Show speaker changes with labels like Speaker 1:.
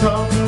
Speaker 1: talking